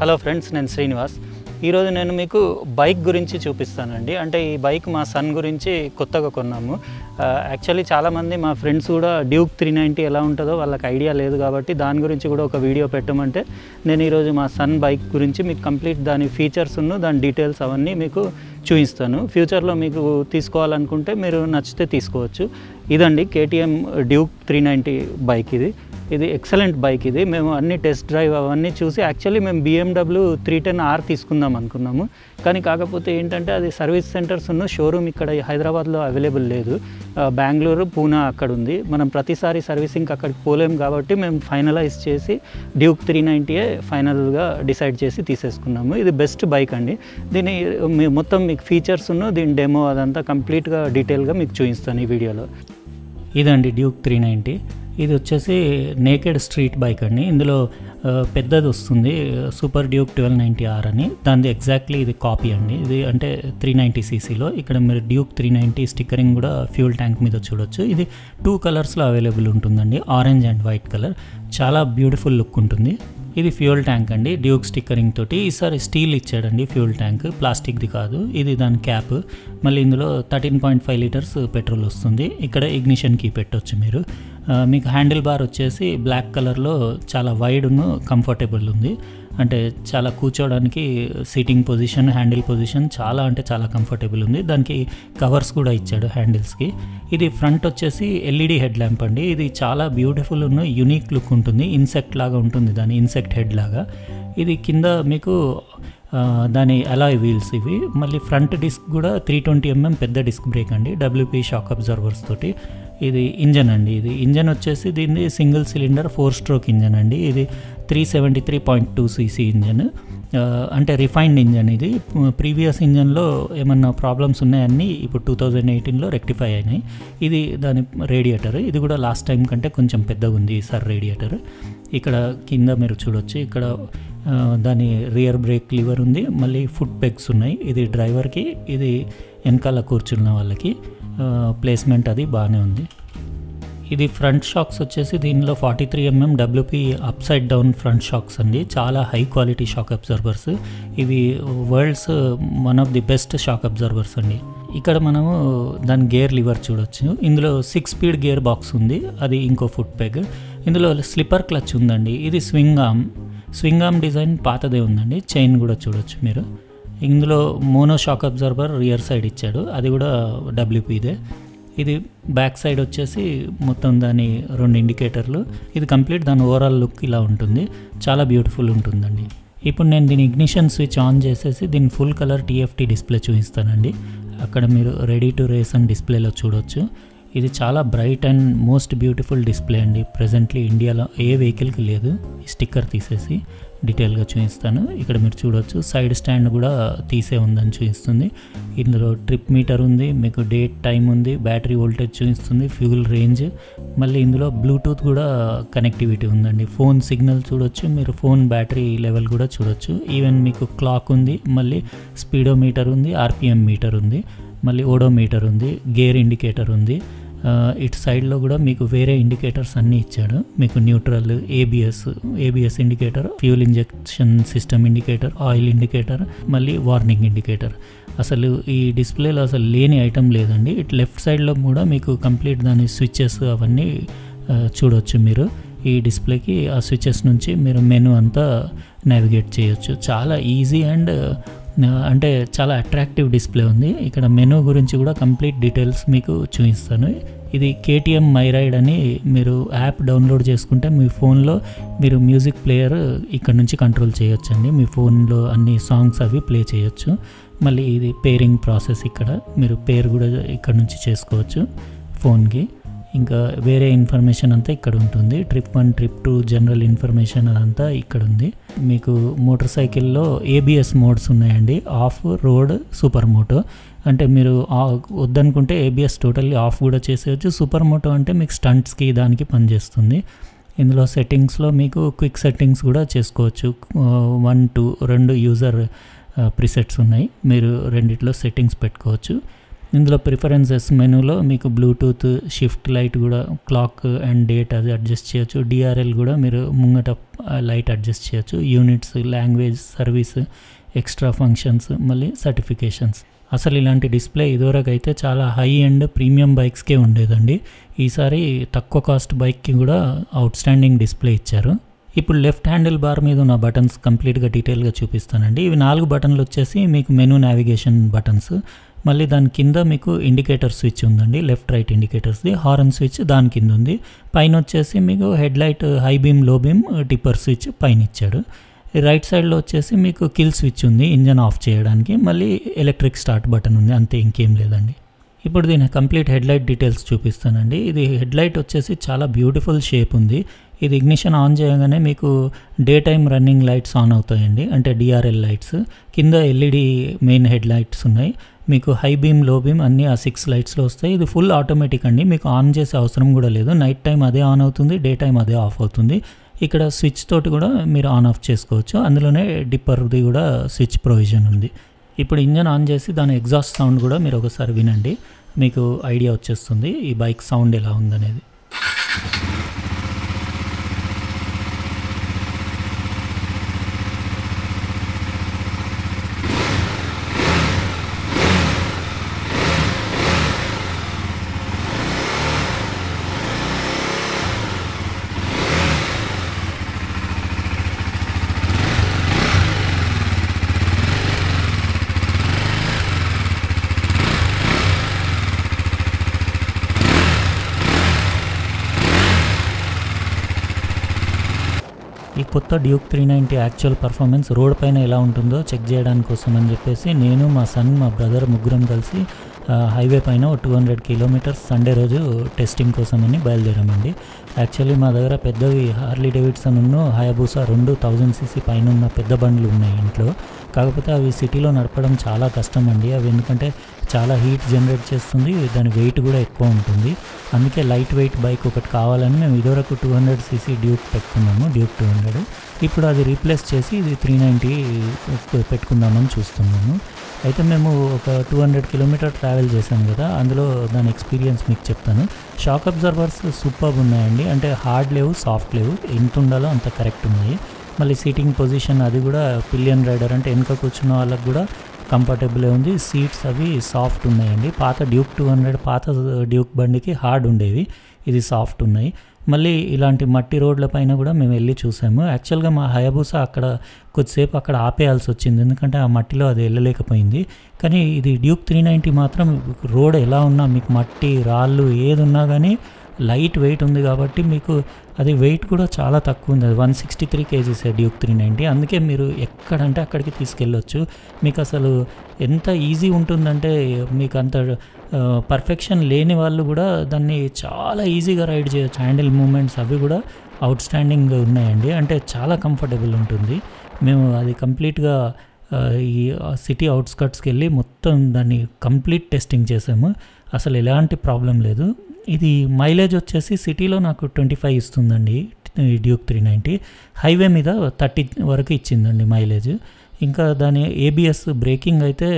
Hello friends నేను శ్రీనివాస్. ఈరోజు నేను మీకు బైక్ గురించి చూపిస్తానండి. అంటే ఈ బైక్ మా సన్ గురించి కొత్తగా కొన్నాము. యాక్చువల్లీ చాలామంది మా ఫ్రెండ్స్ కూడా డ్యూక్ త్రీ నైంటీ ఎలా ఉంటుందో వాళ్ళకి ఐడియా లేదు కాబట్టి దాని గురించి కూడా ఒక వీడియో పెట్టమంటే నేను ఈరోజు మా సన్ బైక్ గురించి మీకు కంప్లీట్ దాని ఫీచర్స్ ఉన్న దాని డీటెయిల్స్ అవన్నీ మీకు చూపిస్తాను. ఫ్యూచర్లో మీకు తీసుకోవాలనుకుంటే మీరు నచ్చితే తీసుకోవచ్చు. ఇదండి KTM Duke three ninety bike ఇది. ఇది ఎక్సలెంట్ బైక్ ఇది. మేము అన్ని టెస్ట్ డ్రైవ్ అవన్నీ చూసి యాక్చువల్లీ మేము బిఎండబ్ల్యూ త్రీ టెన్ ఆర్ తీసుకుందాం అనుకున్నాము. కానీ కాకపోతే ఏంటంటే అది సర్వీస్ సెంటర్స్ ఉన్న షోరూమ్ ఇక్కడ హైదరాబాద్లో అవైలబుల్ లేదు. బెంగళూరు పూనా అక్కడ ఉంది. మనం ప్రతిసారి సర్వీసింగ్ అక్కడికి పోలేం కాబట్టి మేము ఫైనలైజ్ చేసి డ్యూక్ త్రీ నైంటీయే ఫైనల్గా డిసైడ్ చేసి తీసేసుకున్నాము. ఇది బెస్ట్ బైక్ అండి. దీని మీ- మొత్తం మీకు ఫీచర్స్ ఉన్న దీని డెమో అదంతా కంప్లీట్గా డీటెయిల్గా మీకు చూపిస్తాను ఈ వీడియోలో. ఇదండి డ్యూక్ త్రీ నైంటీ ఇది వచ్చేసి నేకెడ్ స్ట్రీట్ బైక్ అండి. ఇందులో పెద్దది వస్తుంది super Duke twelve ninety R అని. దానిది ఎగ్జాక్ట్లీ ఇది కాపీ అండి. ఇది అంటే త్రీ నైంటీ సీసీలో ఇక్కడ మీరు డ్యూక్ త్రీ నైంటీ స్టిక్కరింగ్ కూడా ఫ్యూల్ ట్యాంక్ మీద చూడొచ్చు. ఇది టూ కలర్స్లో అవైలబుల్ ఉంటుందండి. ఆరెంజ్ అండ్ వైట్ కలర్ చాలా బ్యూటిఫుల్ లుక్ ఉంటుంది. ఇది ఫ్యూయల్ ట్యాంక్ అండి. డ్యూక్ స్టిక్కరింగ్ తోటి. ఈసారి స్టీల్ ఇచ్చాడండి ఫ్యూయల్ ట్యాంక్ ప్లాస్టిక్ది కాదు. ఇది దాని క్యాప్ మళ్ళీ ఇందులో thirteen point five litres petrol వస్తుంది. ఇక్కడ ఇగ్నిషన్ కీ పెట్టొచ్చు మీరు. మీకు హ్యాండిల్ బార్ వచ్చేసి బ్లాక్ కలర్లో చాలా వైడ్ను కంఫర్టబుల్ ఉంది. అంటే చాలా కూర్చోవడానికి సీటింగ్ పొజిషన్ హ్యాండిల్ పొజిషన్ చాలా అంటే చాలా కంఫర్టబుల్ ఉంది. దానికి కవర్స్ కూడా ఇచ్చాడు హ్యాండిల్స్కి ఇది ఫ్రంట్ వచ్చేసి ఎల్ఈడి హెడ్ ల్యాంప్ అండి. ఇది చాలా బ్యూటిఫుల్ ఉన్న యూనిక్ లుక్ ఉంటుంది. ఇన్సెక్ట్ లాగా ఉంటుంది దాని ఇన్సెక్ట్ హెడ్ లాగా. ఇది కింద మీకు దాని అలాయ్ వీల్స్ ఇవి. మళ్ళీ ఫ్రంట్ డిస్క్ కూడా త్రీ ట్వంటీ ఎంఎం పెద్ద డిస్క్ బ్రేక్ అండి. డబ్ల్యూపీ షాక్ అబ్జర్వర్స్ తోటి. ఇది ఇంజన్ అండి. ఇది ఇంజన్ వచ్చేసి దీన్ని single cylinder four stroke engine అండి. ఇది three seventy three point two CC engine. అంటే రిఫైన్డ్ ఇంజన్ ఇది. ప్రీవియస్ ఇంజన్లో ఏమన్నా ప్రాబ్లమ్స్ ఉన్నాయన్నీ ఇప్పుడు టూ థౌజండ్ ఎయిటీన్లో రెక్టిఫై అయినాయి. ఇది దాని రేడియేటర్. ఇది కూడా లాస్ట్ టైం కంటే కొంచెం పెద్దగా ఉంది సార్ రేడియేటర్. ఇక్కడ కింద మీరు చూడొచ్చు. ఇక్కడ దాని రియర్ బ్రేక్ లివర్ ఉంది. మళ్ళీ ఫుట్ పెగ్స్ ఉన్నాయి. ఇది డ్రైవర్కి ఇది వెనకాల కూర్చున్న వాళ్ళకి. ప్లేస్మెంట్ అది బాగానే ఉంది. ఇది ఫ్రంట్ షాక్స్ వచ్చేసి దీనిలో forty three MM W P up side down front shocks అండి. చాలా హై క్వాలిటీ షాక్ అబ్జర్వర్స్ ఇవి world's one of the best shock absorbers అండి. ఇక్కడ మనము దాని గేర్ లివర్ చూడొచ్చు. ఇందులో సిక్స్ స్పీడ్ గేర్ బాక్స్ ఉంది. అది ఇంకో ఫుట్ పెగ్ ఇందులో స్లిప్పర్ క్లచ్ ఉందండి. ఇది swing arm swing arm design పాతదే ఉందండి. చైన్ కూడా చూడొచ్చు మీరు. ఇందులో mono shock absorber rear side ఇచ్చాడు. అది కూడా డబ్ల్యూపీదే ఇది బ్యాక్ సైడ్ వచ్చేసి మొత్తం దాని రెండు ఇండికేటర్లు. ఇది కంప్లీట్ దాని ఓవరాల్ లుక్ ఇలా ఉంటుంది. చాలా బ్యూటిఫుల్ ఉంటుందండి. ఇప్పుడు నేను దీని ఇగ్నిషన్ స్విచ్ ఆన్ చేసేసి దీని ఫుల్ కలర్ టీఎఫ్టీ డిస్ప్లే చూపిస్తానండి. అక్కడ మీరు రెడీ టు రేస్ అని డిస్ప్లేలో చూడొచ్చు. ఇది చాలా bright and most beautiful display అండి. ప్రజెంట్లీ ఇండియాలో ఏ వెహికల్కి లేదు. స్టిక్కర్ తీసేసి డీటెయిల్గా చూపిస్తాను. ఇక్కడ మీరు చూడొచ్చు సైడ్ స్టాండ్ కూడా తీసే ఉందని చూపిస్తుంది. ఇందులో ట్రిప్ మీటర్ ఉంది మీకు డేట్ టైం ఉంది బ్యాటరీ వోల్టేజ్ చూపిస్తుంది ఫ్యూల్ రేంజ్ మళ్ళీ ఇందులో బ్లూటూత్ కూడా కనెక్టివిటీ ఉందండి. ఫోన్ సిగ్నల్ చూడొచ్చు మీరు ఫోన్ బ్యాటరీ లెవెల్ కూడా చూడొచ్చు. ఈవెన్ మీకు క్లాక్ ఉంది మళ్ళీ స్పీడో మీటర్ ఉంది ఆర్పిఎం మీటర్ ఉంది మళ్ళీ ఓడో మీటర్ ఉంది గేర్ ఇండికేటర్ ఉంది. ఇటు సైడ్లో కూడా మీకు వేరే ఇండికేటర్స్ అన్నీ ఇచ్చాడు. మీకు neutral ABS ABS indicator fuel injection system indicator oil indicator మళ్ళీ వార్నింగ్ ఇండికేటర్. అసలు ఈ డిస్ప్లేలో అసలు లేని ఐటమ్ లేదండి. ఇటు లెఫ్ట్ సైడ్లో కూడా మీకు కంప్లీట్ దాని స్విచ్చెస్ అవన్నీ చూడవచ్చు చూడొచ్చు మీరు. ఈ డిస్ప్లేకి ఆ స్విచెస్ నుంచి మీరు మెను అంతా నావిగేట్ చేయొచ్చు. చాలా ఈజీ అండ్ అంటే చాలా అట్రాక్టివ్ డిస్ప్లే ఉంది. ఇక్కడ మెనూ గురించి కూడా కంప్లీట్ డీటెయిల్స్ మీకు చూపిస్తాను. ఇది కేటీఎం మైరైడ్ అని మీరు యాప్ డౌన్లోడ్ చేసుకుంటే మీ ఫోన్లో మీరు మ్యూజిక్ ప్లేయర్ ఇక్కడ నుంచి కంట్రోల్ చేయొచ్చండి. మీ ఫోన్లో అన్ని సాంగ్స్ అవి ప్లే చేయొచ్చు. మళ్ళీ ఇది పేరింగ్ ప్రాసెస్ ఇక్కడ. మీరు పేరు కూడా ఇక్కడ నుంచి చేసుకోవచ్చు ఫోన్కి ఇంకా వేరే ఇన్ఫర్మేషన్ అంతా ఇక్కడ ఉంటుంది. Trip one trip two general information అదంతా ఇక్కడ ఉంది. మీకు మోటార్ సైకిల్లో ఏబిఎస్ మోడ్స్ ఉన్నాయండి. Off road supermoto. అంటే మీరు వద్దనుకుంటే ఏబిఎస్ టోటల్లీ ఆఫ్ కూడా చేసేయచ్చు. సూపర్ మోటో అంటే మీకు స్టంట్స్కి దానికి పనిచేస్తుంది. ఇందులో సెట్టింగ్స్లో మీకు క్విక్ సెట్టింగ్స్ కూడా చేసుకోవచ్చు. వన్ టూ రెండు యూజర్ ప్రిసెట్స్ ఉన్నాయి. మీరు రెండిట్లో సెట్టింగ్స్ పెట్టుకోవచ్చు. ఇందులో ప్రిఫరెన్సెస్ మెనూలో మీకు బ్లూటూత్ షిఫ్ట్ లైట్ కూడా క్లాక్ అండ్ డేట్ అది అడ్జస్ట్ చేయొచ్చు. డిఆర్ఎల్ కూడా మీరు ముంగట లైట్ అడ్జస్ట్ చేయొచ్చు. Units language service extra functions మళ్ళీ సర్టిఫికేషన్స్ అసలు ఇలాంటి డిస్ప్లే ఇదివరకు అయితే చాలా హై అండ్ ప్రీమియం బైక్స్కే ఉండేదండి. ఈసారి తక్కువ కాస్ట్ బైక్కి కూడా అవుట్ స్టాండింగ్ డిస్ప్లే ఇచ్చారు. ఇప్పుడు లెఫ్ట్ హ్యాండిల్ బార్ మీద ఉన్న బటన్స్ కంప్లీట్గా డీటెయిల్గా చూపిస్తానండి. ఇవి నాలుగు బటన్లు వచ్చేసి మీకు మెనూ నావిగేషన్ బటన్స్ మళ్ళీ దాని కింద మీకు ఇండికేటర్ స్విచ్ ఉందండి. లెఫ్ట్ రైట్ ఇండికేటర్స్ది హార్న్ స్విచ్ దాని కింద ఉంది. పైన వచ్చేసి మీకు హెడ్ లైట్ హై బీమ్లో బీమ్ టిప్పర్ స్విచ్ పైన ఇచ్చాడు. రైట్ సైడ్లో వచ్చేసి మీకు కిల్ స్విచ్ ఉంది ఇంజన్ ఆఫ్ చేయడానికి. మళ్ళీ ఎలక్ట్రిక్ స్టార్ట్ బటన్ ఉంది అంతే ఇంకేం లేదండి. ఇప్పుడు దీని కంప్లీట్ హెడ్ లైట్ డీటెయిల్స్ చూపిస్తానండి. ఇది హెడ్ లైట్ వచ్చేసి చాలా బ్యూటిఫుల్ షేప్ ఉంది. ఇది ఇగ్నిషన్ ఆన్ చేయగానే మీకు day time running lights on అవుతాయండి. అంటే డిఆర్ఎల్ లైట్స్ కింద ఎల్ఈడి మెయిన్ హెడ్ లైట్స్ ఉన్నాయి. మీకు హై బీమ్లో బీమ్ అన్నీ ఆ సిక్స్ లైట్స్లో వస్తాయి. ఇది ఫుల్ ఆటోమేటిక్ అండి. మీకు ఆన్ చేసే అవసరం కూడా లేదు. నైట్ టైం అదే ఆన్ అవుతుంది డే టైం అదే ఆఫ్ అవుతుంది. ఇక్కడ స్విచ్ తోటి కూడా మీరు ఆన్ ఆఫ్ చేసుకోవచ్చు. అందులోనే డిప్పర్ది కూడా స్విచ్ ప్రొవిజన్ ఉంది. ఇప్పుడు ఇంజన్ ఆన్ చేసి దాని ఎగ్జాస్ట్ సౌండ్ కూడా మీరు ఒకసారి వినండి. మీకు ఐడియా వచ్చేస్తుంది. ఈ బైక్ సౌండ్ ఎలా ఉందనేది. కొత్త Duke three ninety actual performance road పైన ఎలా ఉంటుందో చెక్ చేయడానికి కోసం అని చెప్పేసి నేను మా సన్ మా బ్రదర్ ముగ్గురం కలిసి హైవే పైన ఒక టూ హండ్రెడ్ కిలోమీటర్స్ సండే రోజు టెస్టింగ్ కోసమని బయలుదేరామండి. యాక్చువల్లీ మా దగ్గర పెద్దవి హార్లీ డేవిడ్సన్ ఉన్ను హయాబూసా రెండు థౌజండ్ సీసీ పైన ఉన్న పెద్ద బండ్లు ఉన్నాయి ఇంట్లో. కాకపోతే అవి సిటీలో నడపడం చాలా కష్టం అండి అవి ఎందుకంటే చాలా హీట్ జనరేట్ చేస్తుంది దాని వెయిట్ కూడా ఎక్కువ ఉంటుంది. అందుకే లైట్ వెయిట్ బైక్ ఒకటి కావాలని మేము ఇదివరకు టూ హండ్రెడ్ సీసీ డ్యూక్ పెట్టుకున్నాము డ్యూక్ టూ హండ్రెడ్ ఇప్పుడు అది రీప్లేస్ చేసి ఇది త్రీ నైంటీ పెట్టుకుందామని చూస్తున్నాము. అయితే మేము ఒక టూ హండ్రెడ్ కిలోమీటర్ ట్రావెల్ చేసాం కదా అందులో దాని ఎక్స్పీరియన్స్ మీకు చెప్తాను. షాక్ అబ్జర్వర్స్ సూపర్ ఉన్నాయండి అంటే హార్డ్ లేవు సాఫ్ట్ లేవు ఎంత ఉండాలో అంత కరెక్ట్ ఉన్నాయి. మళ్ళీ సీటింగ్ పొజిషన్ అది కూడా పిలియన్ రైడర్ అంటే వెనుక కూర్చున్న వాళ్ళకి కూడా కంఫర్టబుల్గా ఉంది. సీట్స్ అవి సాఫ్ట్ ఉన్నాయండి. పాత డ్యూక్ టూ హండ్రెడ్ పాత డ్యూక్ బండికి హార్డ్ ఉండేవి. ఇది సాఫ్ట్ ఉన్నాయి. మళ్ళీ ఇలాంటి మట్టి రోడ్ల పైన కూడా మేము వెళ్ళి చూసాము. యాక్చువల్గా మా హయాబూస అక్కడ కొద్దిసేపు అక్కడ ఆపేయాల్సి వచ్చింది. ఎందుకంటే ఆ మట్టిలో అది వెళ్ళలేకపోయింది. కానీ ఇది డ్యూక్ త్రీ నైంటీ మాత్రం రోడ్ ఎలా ఉన్నా మీకు మట్టి రాళ్ళు ఏది ఉన్నా కానీ లైట్ వెయిట్ ఉంది కాబట్టి మీకు అది వెయిట్ కూడా చాలా తక్కువ ఉంది. అది one sixty three kgs Duke three ninety. అందుకే మీరు ఎక్కడంటే అక్కడికి తీసుకెళ్ళొచ్చు. మీకు అసలు ఎంత ఈజీ ఉంటుందంటే మీకు అంత పర్ఫెక్షన్ లేని వాళ్ళు కూడా దాన్ని చాలా ఈజీగా రైడ్ చేయొచ్చు. హ్యాండిల్ మూమెంట్స్ అవి కూడా అవుట్ స్టాండింగ్ ఉన్నాయండి. అంటే చాలా కంఫర్టబుల్ ఉంటుంది. మేము అది కంప్లీట్గా ఈ సిటీ అవుట్స్కట్స్కి వెళ్ళి మొత్తం దాన్ని కంప్లీట్ టెస్టింగ్ చేసాము. అసలు ఎలాంటి ప్రాబ్లం లేదు. ఇది మైలేజ్ వచ్చేసి సిటీలో నాకు ట్వంటీ ఫైవ్ ఇస్తుందండి డ్యూక్ త్రీ నైంటీ. హైవే మీద థర్టీ వరకు ఇచ్చిందండి మైలేజ్. ఇంకా దాని ఏబిఎస్ బ్రేకింగ్ అయితే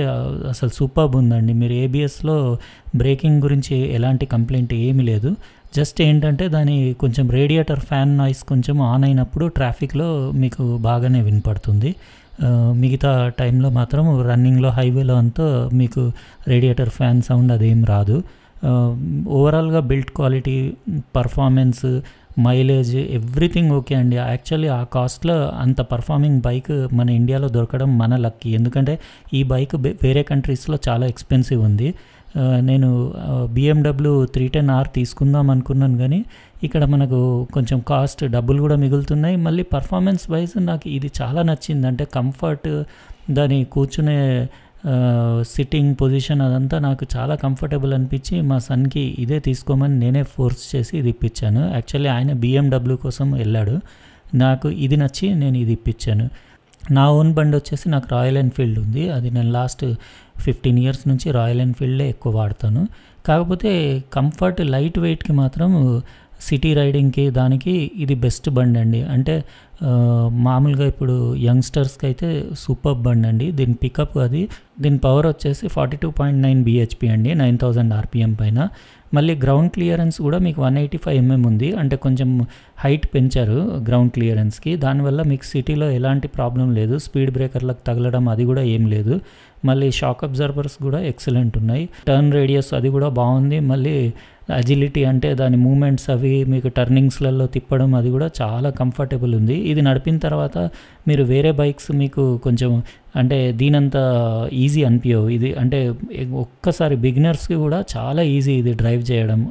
అసలు సూపర్బ్ ఉందండి. మీరు ఏబిఎస్లో బ్రేకింగ్ గురించి ఎలాంటి కంప్లైంట్ ఏమీ లేదు. జస్ట్ ఏంటంటే దాని కొంచెం రేడియేటర్ ఫ్యాన్ నాయిస్ కొంచెం ఆన్ అయినప్పుడు ట్రాఫిక్లో మీకు బాగానే వినపడుతుంది. మిగతా టైంలో మాత్రం రన్నింగ్లో హైవేలో అంతా మీకు రేడియేటర్ ఫ్యాన్ సౌండ్ అదేం రాదు. ఓవరాల్గా build quality performance mileage everything okay అండి. యాక్చువల్లీ ఆ కాస్ట్లో అంత పర్ఫార్మింగ్ బైక్ మన ఇండియాలో దొరకడం మన లక్కీ. ఎందుకంటే ఈ బైక్ వేరే కంట్రీస్లో చాలా ఎక్స్పెన్సివ్ ఉంది. నేను బిఎండబ్ల్యూ త్రీ టెన్ ఆర్ తీసుకుందాం అనుకున్నాను కానీ ఇక్కడ మనకు కొంచెం కాస్ట్ డబ్బులు కూడా మిగులుతున్నాయి. మళ్ళీ పర్ఫార్మెన్స్ వైజ్ నాకు ఇది చాలా నచ్చింది. అంటే కంఫర్ట్ దాని కూర్చునే సిట్టింగ్ పొజిషన్ అదంతా నాకు చాలా కంఫర్టబుల్ అనిపించి మా సన్కి ఇదే తీసుకోమని నేనే ఫోర్స్ చేసి ఇది ఇప్పించాను. యాక్చువల్లీ ఆయన బిఎండబ్ల్యూ కోసం వెళ్ళాడు. నాకు ఇది నచ్చి నేను ఇది ఇప్పించాను. నా ఓన్ బండి వచ్చేసి నాకు రాయల్ ఎన్ఫీల్డ్ ఉంది. అది నేను లాస్ట్ ఫిఫ్టీన్ ఇయర్స్ నుంచి రాయల్ ఎన్ఫీల్డే ఎక్కువ వాడతాను. కాకపోతే కంఫర్ట్ లైట్ వెయిట్కి మాత్రం సిటీ రైడింగ్కి దానికి ఇది బెస్ట్ బండి అండి అంటే మామూలుగా ఇప్పుడు యంగ్స్టర్స్కి అయితే సూపర్ బండి అండి దీని పికప్ అది దీని పవర్ వచ్చేసి forty two point nine BHP అండి నైన్ థౌజండ్ ఆర్పిఎం పైన. మళ్ళీ గ్రౌండ్ క్లియరెన్స్ కూడా మీకు వన్ ఎయిటీ ఫైవ్ ఎంఎం ఉంది. అంటే కొంచెం హైట్ పెంచారు గ్రౌండ్ క్లియరెన్స్కి. దానివల్ల మీకు సిటీలో ఎలాంటి ప్రాబ్లం లేదు. స్పీడ్ బ్రేకర్లకు తగలడం అది కూడా ఏం లేదు. మళ్ళీ షాక్ అబ్జర్వర్స్ కూడా ఎక్సలెంట్ ఉన్నాయి. టర్న్ రేడియస్ అది కూడా బాగుంది. మళ్ళీ అజిలిటీ అంటే దాని మూమెంట్స్ అవి మీకు టర్నింగ్స్లలో తిప్పడం అది కూడా చాలా కంఫర్టబుల్ ఉంది. ఇది నడిపిన తర్వాత మీరు వేరే బైక్స్ మీకు కొంచెం అంటే దీనంత ఈజీ అనిపించవు ఇది అంటే ఒక్కసారి బిగినర్స్కి కూడా చాలా ఈజీ ఇది డ్రైవ్ చేయడం.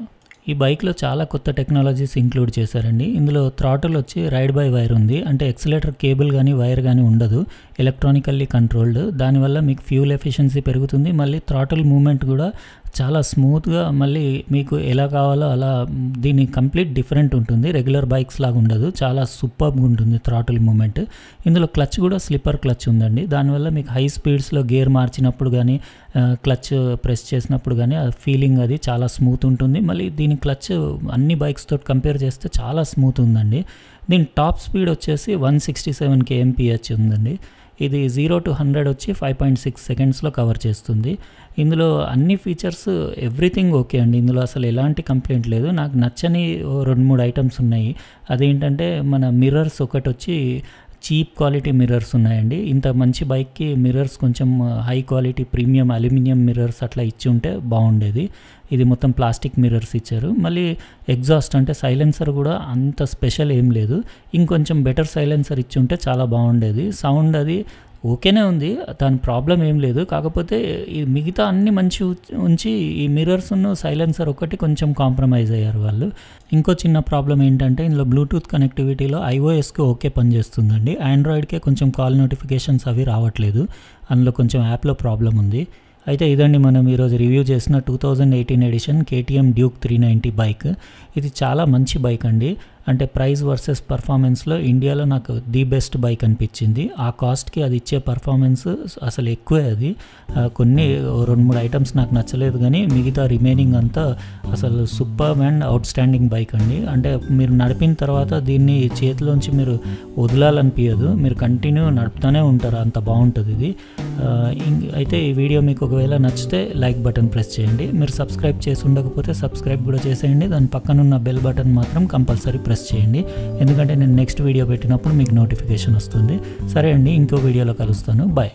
ఈ బైక్లో చాలా కొత్త టెక్నాలజీస్ ఇంక్లూడ్ చేశారండి. ఇందులో థ్రాటల్ వచ్చి రైడ్ బై వైర్ ఉంది. అంటే ఎక్సలేటర్ కేబుల్ కానీ వైర్ కానీ ఉండదు. ఎలక్ట్రానికల్లీ కంట్రోల్డ్ దానివల్ల మీకు ఫ్యూల్ ఎఫిషియన్సీ పెరుగుతుంది. మళ్ళీ థ్రాటల్ మూమెంట్ కూడా చాలా స్మూత్గా మళ్ళీ మీకు ఎలా కావాలో అలా దీని కంప్లీట్ డిఫరెంట్ ఉంటుంది. రెగ్యులర్ బైక్స్ లాగా ఉండదు. చాలా సూపర్గా ఉంటుంది థ్రాటిల్ మూమెంట్. ఇందులో క్లచ్ కూడా స్లిప్పర్ క్లచ్ ఉందండి. దానివల్ల మీకు హై స్పీడ్స్లో గేర్ మార్చినప్పుడు కానీ క్లచ్ ప్రెస్ చేసినప్పుడు కానీ ఆ ఫీలింగ్ అది చాలా స్మూత్ ఉంటుంది. మళ్ళీ దీని క్లచ్ అన్ని బైక్స్ తోటి కంపేర్ చేస్తే చాలా స్మూత్ ఉందండి. దీని టాప్ స్పీడ్ వచ్చేసి వన్ సిక్స్టీ సెవెన్ కేఎంపిహెచ్ ఉందండి. ఇది జీరో టు హండ్రెడ్ వచ్చి ఫైవ్ పాయింట్ సిక్స్ సెకండ్స్లో కవర్ చేస్తుంది. ఇందులో అన్ని ఫీచర్స్ ఎవ్రీథింగ్ ఓకే అండి. ఇందులో అసలు ఎలాంటి కంప్లైంట్ లేదు. నాకు నచ్చని రెండు మూడు ఐటమ్స్ ఉన్నాయి. అదేంటంటే మన మిర్రర్స్ ఒకటి వచ్చి చీప్ క్వాలిటీ మిర్రర్స్ ఉన్నాయండి. ఇంత మంచి బైక్కి మిర్రర్స్ కొంచెం high quality premium aluminium mirrors అట్లా ఇచ్చి ఉంటే బాగుండేది. ఇది మొత్తం ప్లాస్టిక్ మిర్రర్స్ ఇచ్చారు. మళ్ళీ ఎగ్జాస్ట్ అంటే సైలెన్సర్ కూడా అంత స్పెషల్ ఏం లేదు. ఇంకొంచెం బెటర్ సైలెన్సర్ ఇచ్చి ఉంటే చాలా బాగుండేది. సౌండ్ అది ఓకేనే ఉంది దాని ప్రాబ్లం ఏం లేదు. కాకపోతే ఈ మిగతా అన్ని మంచి ఉంచి ఈ మిర్రర్స్ సైలెన్సర్ ఒకటి కొంచెం కాంప్రమైజ్ అయ్యారు వాళ్ళు. ఇంకో చిన్న ప్రాబ్లం ఏంటంటే ఇందులో బ్లూటూత్ కనెక్టివిటీలో ఐఓఎస్కి ఓకే పనిచేస్తుందండి ఆండ్రాయిడ్కే కొంచెం కాల్ నోటిఫికేషన్స్ అవి రావట్లేదు. అందులో కొంచెం యాప్లో ప్రాబ్లం ఉంది. అయితే ఇదండి మనం ఈరోజు రివ్యూ చేసిన two thousand eighteen edition KTM Duke three ninety bike. ఇది చాలా మంచి బైక్ అండి. అంటే ప్రైస్ వర్సెస్ పర్ఫార్మెన్స్లో ఇండియాలో నాకు ది బెస్ట్ బైక్ అనిపించింది. ఆ కాస్ట్కి అది ఇచ్చే పర్ఫార్మెన్స్ అసలు ఎక్కువే అది. కొన్ని రెండు మూడు ఐటమ్స్ నాకు నచ్చలేదు కానీ మిగతా రిమైనింగ్ అంతా అసలు super and outstanding bike అండి. అంటే మీరు నడిపిన తర్వాత దీన్ని చేతిలోంచి మీరు వదలాలనిపించదు మీరు కంటిన్యూ నడుపుతూనే ఉంటారు. అంత బాగుంటుంది ఇది. అయితే ఈ వీడియో మీకు ఒకవేళ నచ్చితే లైక్ బటన్ ప్రెస్ చేయండి. మీరు సబ్స్క్రైబ్ చేసి ఉండకపోతే సబ్స్క్రైబ్ కూడా చేసేయండి. దాని పక్కనున్న బెల్ బటన్ మాత్రం కంపల్సరీ ప్రెస్ ప్రెస్ చేయండి. ఎందుకంటే నేను నెక్స్ట్ వీడియో పెట్టినప్పుడు మీకు నోటిఫికేషన్ వస్తుంది. సరే అండి ఇంకో వీడియోలో కలుస్తాను. బాయ్